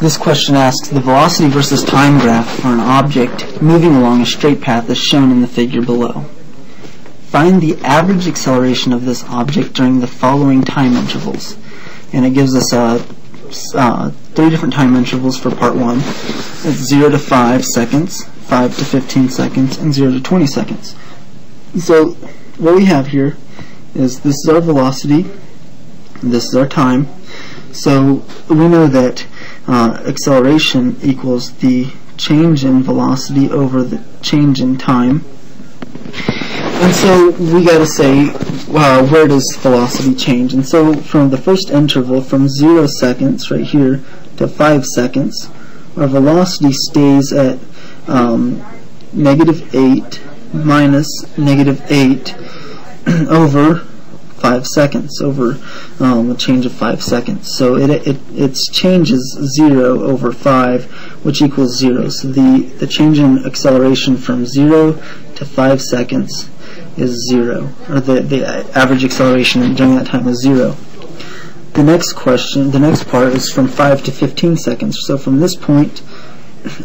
This question asks the velocity versus time graph for an object moving along a straight path as shown in the figure below. Find the average acceleration of this object during the following time intervals. And it gives us uh, uh, three different time intervals for part one. It's 0 to 5 seconds, 5 to 15 seconds, and 0 to 20 seconds. So what we have here is this is our velocity, this is our time. So we know that uh, acceleration equals the change in velocity over the change in time. And so we got to say, uh, where does velocity change? And so from the first interval, from 0 seconds right here to 5 seconds, our velocity stays at um, negative 8 minus negative 8 over 5 seconds over um, a change of 5 seconds. So it, it its changes 0 over 5, which equals 0. So the, the change in acceleration from 0 to 5 seconds is 0, or the, the average acceleration during that time is 0. The next question, the next part is from 5 to 15 seconds. So from this point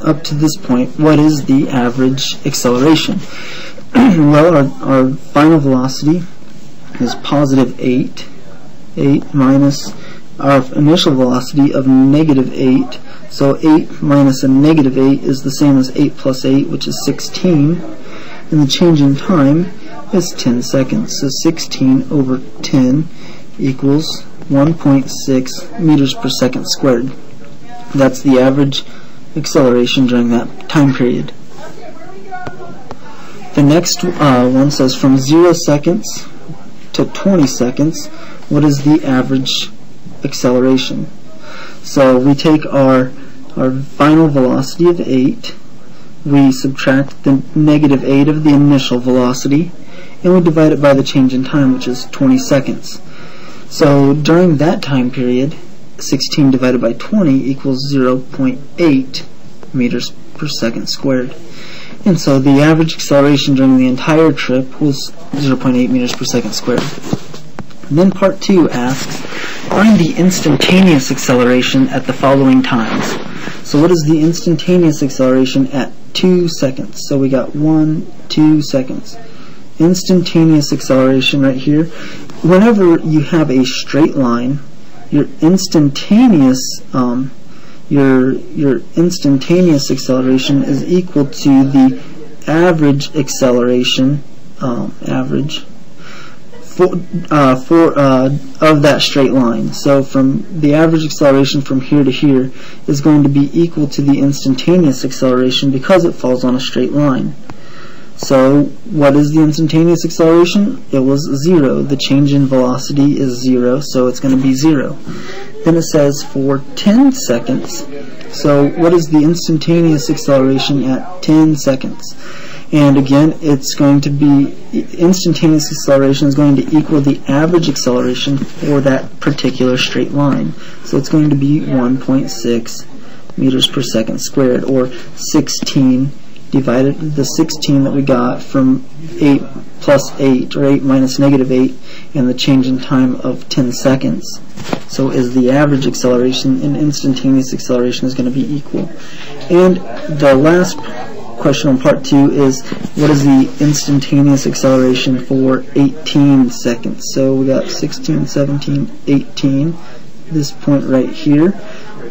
up to this point, what is the average acceleration? well, our, our final velocity is positive 8. 8 minus our initial velocity of negative 8. So 8 minus a negative 8 is the same as 8 plus 8, which is 16. And the change in time is 10 seconds. So 16 over 10 equals 1.6 meters per second squared. That's the average acceleration during that time period. The next uh, one says from 0 seconds to 20 seconds, what is the average acceleration? So we take our, our final velocity of 8, we subtract the negative 8 of the initial velocity, and we divide it by the change in time, which is 20 seconds. So during that time period, 16 divided by 20 equals 0.8 meters per second squared. And so the average acceleration during the entire trip was 0.8 meters per second squared. And then part 2 asks, find the instantaneous acceleration at the following times. So what is the instantaneous acceleration at 2 seconds? So we got 1, 2 seconds. Instantaneous acceleration right here. Whenever you have a straight line, your instantaneous um, your your instantaneous acceleration is equal to the average acceleration um, average for, uh, for uh, of that straight line. So from the average acceleration from here to here is going to be equal to the instantaneous acceleration because it falls on a straight line. So what is the instantaneous acceleration? It was zero. The change in velocity is zero, so it's going to be zero. Then it says for 10 seconds. So what is the instantaneous acceleration at 10 seconds? And again, it's going to be, instantaneous acceleration is going to equal the average acceleration for that particular straight line. So it's going to be 1.6 meters per second squared, or 16 divided the 16 that we got from 8 plus 8, or 8 minus negative 8, and the change in time of 10 seconds. So is the average acceleration and instantaneous acceleration is going to be equal. And the last question on part 2 is what is the instantaneous acceleration for 18 seconds? So we got 16, 17, 18, this point right here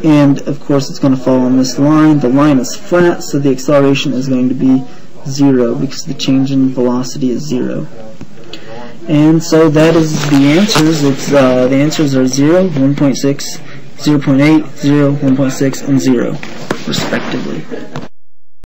and of course it's going to fall on this line. The line is flat, so the acceleration is going to be zero because the change in velocity is zero. And so that is the answers. It's uh, the answers are 0, 1.6, 0.8, 0, 1.6, and 0, respectively.